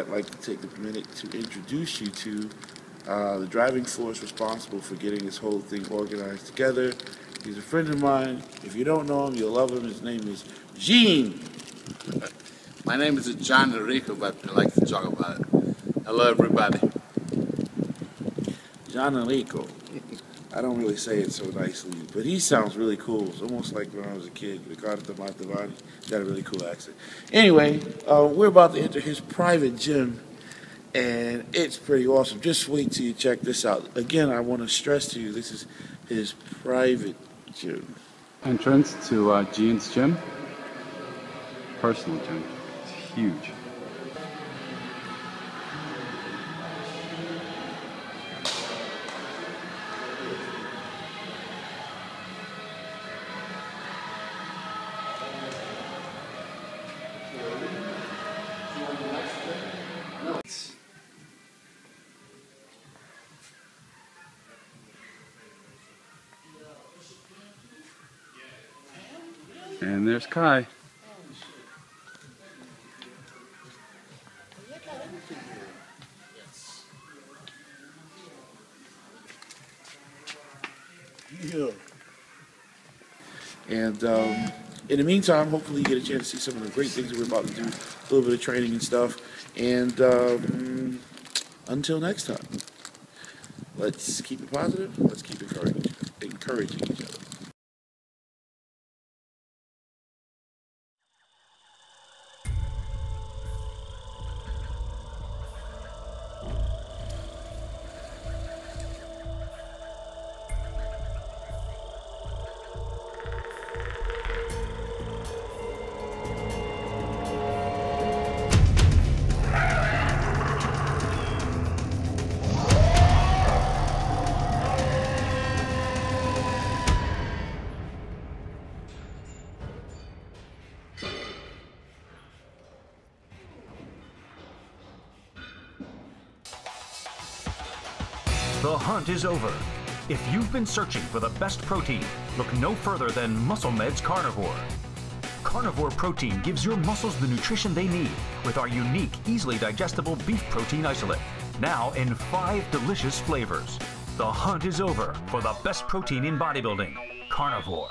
I'd like to take a minute to introduce you to uh, the driving force responsible for getting this whole thing organized together. He's a friend of mine. If you don't know him, you'll love him. His name is Gene. My name is John Enrico, but I like to talk about it. Hello, everybody. John Enrico. I don't really say it so nicely, but he sounds really cool. It's almost like when I was a kid. Ricardo Mantovani got a really cool accent. Anyway, uh, we're about to enter his private gym, and it's pretty awesome. Just wait till you check this out. Again, I want to stress to you, this is his private gym. Entrance to uh, Gene's gym. Personal gym. It's huge. And there's Kai. And um, in the meantime, hopefully you get a chance to see some of the great things that we're about to do, a little bit of training and stuff. And um, until next time, let's keep it positive. Let's keep encouraging, encouraging each other. The hunt is over. If you've been searching for the best protein, look no further than MuscleMeds Carnivore. Carnivore protein gives your muscles the nutrition they need with our unique, easily digestible beef protein isolate. Now in five delicious flavors. The hunt is over for the best protein in bodybuilding, Carnivore.